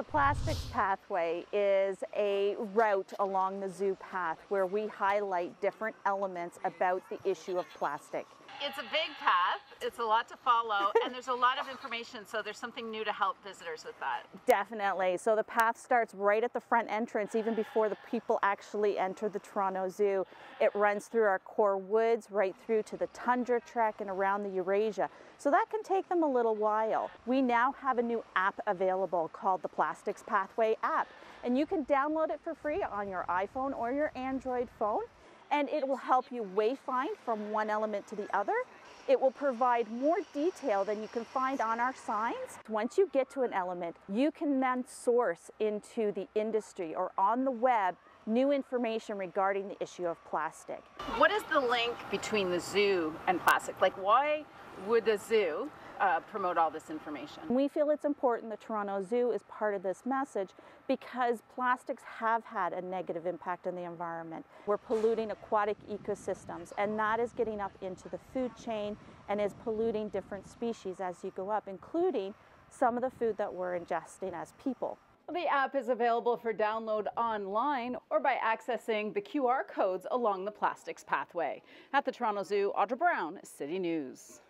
The Plastics Pathway is a route along the zoo path where we highlight different elements about the issue of plastic. It's a big path, it's a lot to follow, and there's a lot of information, so there's something new to help visitors with that. Definitely. So the path starts right at the front entrance, even before the people actually enter the Toronto Zoo. It runs through our core woods, right through to the Tundra Trek and around the Eurasia. So that can take them a little while. We now have a new app available called the Plastics Pathway app, and you can download it for free on your iPhone or your Android phone and it will help you wayfind from one element to the other. It will provide more detail than you can find on our signs. Once you get to an element, you can then source into the industry or on the web new information regarding the issue of plastic. What is the link between the zoo and plastic? Like why would the zoo uh, promote all this information. We feel it's important the Toronto Zoo is part of this message because plastics have had a negative impact on the environment. We're polluting aquatic ecosystems and that is getting up into the food chain and is polluting different species as you go up, including some of the food that we're ingesting as people. The app is available for download online or by accessing the QR codes along the plastics pathway. At the Toronto Zoo, Audra Brown, CityNews.